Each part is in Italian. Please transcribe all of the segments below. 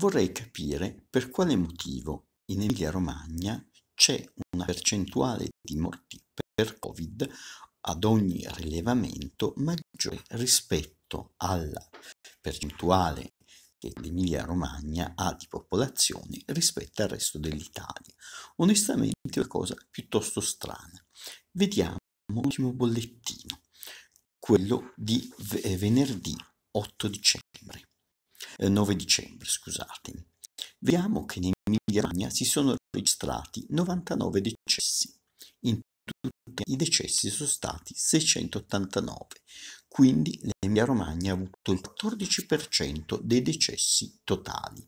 vorrei capire per quale motivo in Emilia-Romagna c'è una percentuale di morti per Covid ad ogni rilevamento maggiore rispetto alla percentuale che l'Emilia-Romagna ha di popolazione rispetto al resto dell'Italia. Onestamente è una cosa piuttosto strana. Vediamo l'ultimo bollettino, quello di venerdì 8 dicembre, eh, 9 dicembre, scusatemi. Vediamo che in Emilia-Romagna si sono registrati 99 decessi. In tutti i decessi sono stati 689, quindi l'Emilia Romagna ha avuto il 14% dei decessi totali.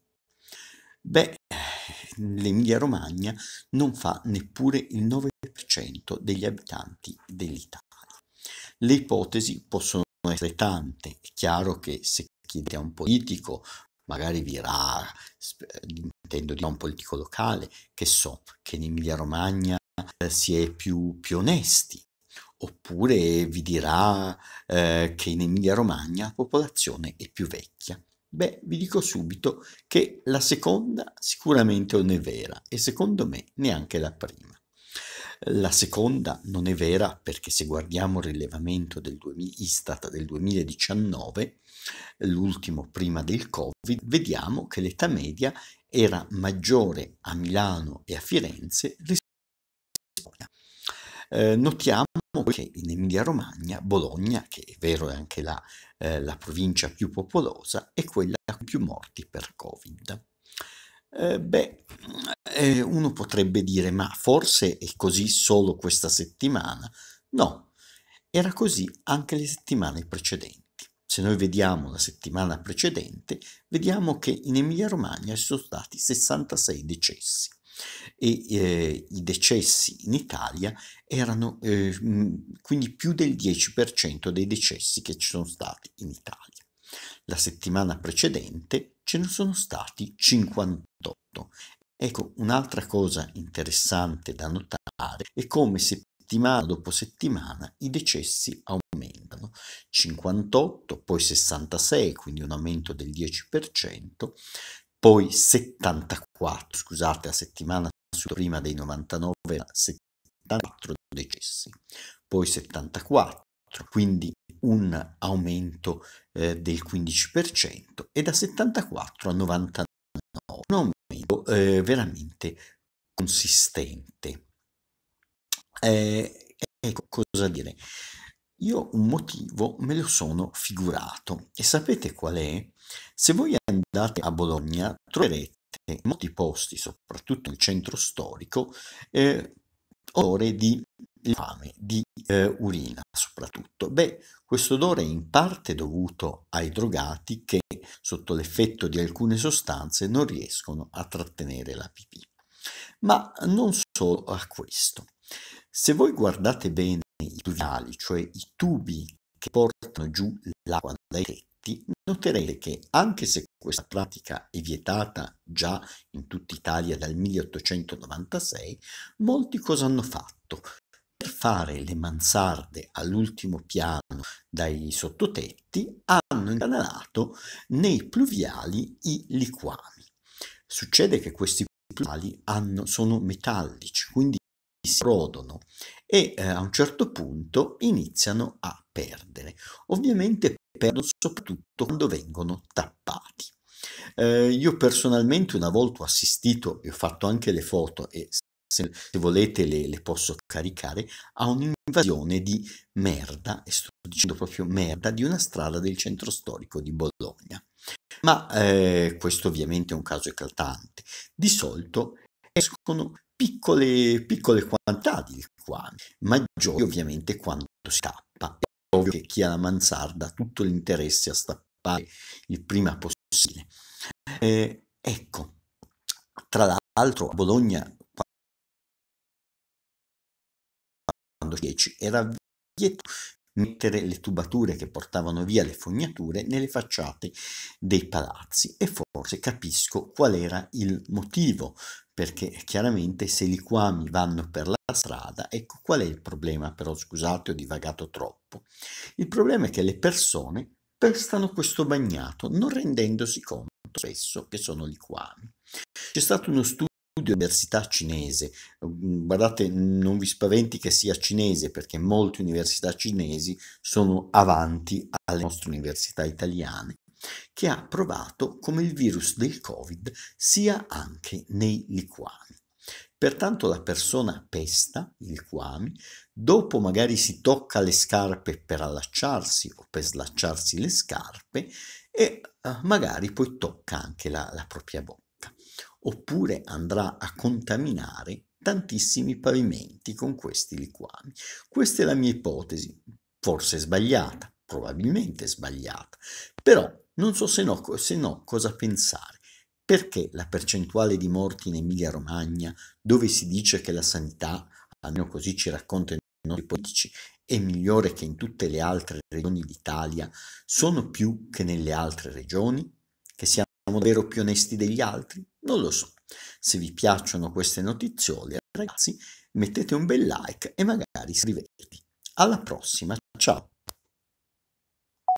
Beh, l'Emilia Romagna non fa neppure il 9% degli abitanti dell'Italia. Le ipotesi possono essere tante, è chiaro che se chiedete a un politico magari vi dirà, intendo di un politico locale, che so, che in Emilia Romagna eh, si è più, più onesti, oppure vi dirà eh, che in Emilia-Romagna la popolazione è più vecchia. Beh, vi dico subito che la seconda sicuramente non è vera e secondo me neanche la prima. La seconda non è vera perché se guardiamo il rilevamento del 2000, Istat del 2019, l'ultimo prima del Covid, vediamo che l'età media era maggiore a Milano e a Firenze rispetto a eh, notiamo che in Emilia-Romagna, Bologna, che è vero è anche la, eh, la provincia più popolosa, è quella con più morti per Covid. Eh, beh, eh, uno potrebbe dire, ma forse è così solo questa settimana? No, era così anche le settimane precedenti. Se noi vediamo la settimana precedente, vediamo che in Emilia-Romagna ci sono stati 66 decessi e eh, i decessi in Italia erano eh, quindi più del 10% dei decessi che ci sono stati in Italia. La settimana precedente ce ne sono stati 58. Ecco, un'altra cosa interessante da notare è come settimana dopo settimana i decessi aumentano. 58, poi 66, quindi un aumento del 10%, poi 74, scusate, a settimana prima dei 99 74 decessi, poi 74, quindi un aumento eh, del 15% e da 74 a 99, un aumento eh, veramente consistente. Eh, ecco cosa dire. Io un motivo me lo sono figurato e sapete qual è? Se voi andate a Bologna troverete in molti posti, soprattutto nel centro storico, eh, odore di fame, di eh, urina soprattutto. Beh, questo odore è in parte dovuto ai drogati che sotto l'effetto di alcune sostanze non riescono a trattenere la pipì. Ma non solo a questo. Se voi guardate bene i pluviali, cioè i tubi che portano giù l'acqua dai tetti, noterete che anche se questa pratica è vietata già in tutta Italia dal 1896, molti cosa hanno fatto? Fare le mansarde all'ultimo piano dai sottotetti hanno incanalato nei pluviali i liquami. Succede che questi pluviali hanno, sono metallici, quindi si rodono e eh, a un certo punto iniziano a perdere. Ovviamente perdono soprattutto quando vengono tappati. Eh, io personalmente una volta ho assistito e ho fatto anche le foto e se, se volete le, le, posso caricare, a un'invasione di merda, e sto dicendo proprio merda, di una strada del centro storico di Bologna. Ma eh, questo ovviamente è un caso eclatante. Di solito escono piccole, piccole quantità di liquami, maggiori ovviamente quando si tappa. È ovvio che chi ha la mansarda ha tutto l'interesse a stappare il prima possibile. Eh, ecco, tra l'altro a Bologna quando 10 era vietato mettere le tubature che portavano via le fognature nelle facciate dei palazzi e forse capisco qual era il motivo perché chiaramente se i liquami vanno per la strada ecco qual è il problema? Però scusate ho divagato troppo. Il problema è che le persone pestano questo bagnato non rendendosi conto spesso, che sono liquami. C'è stato uno studio università cinese, guardate non vi spaventi che sia cinese perché molte università cinesi sono avanti alle nostre università italiane, che ha provato come il virus del Covid sia anche nei liquami. Pertanto la persona pesta, il liquami, dopo magari si tocca le scarpe per allacciarsi o per slacciarsi le scarpe e uh, magari poi tocca anche la, la propria bocca. Oppure andrà a contaminare tantissimi pavimenti con questi liquami. Questa è la mia ipotesi, forse sbagliata, probabilmente sbagliata, però non so se no, se no cosa pensare. Perché la percentuale di morti in Emilia-Romagna, dove si dice che la sanità, almeno così ci raccontano i nostri politici, è migliore che in tutte le altre regioni d'Italia, sono più che nelle altre regioni? Che siamo davvero più onesti degli altri? Non lo so. Se vi piacciono queste notiziole, ragazzi, mettete un bel like e magari iscrivetevi. Alla prossima, ciao!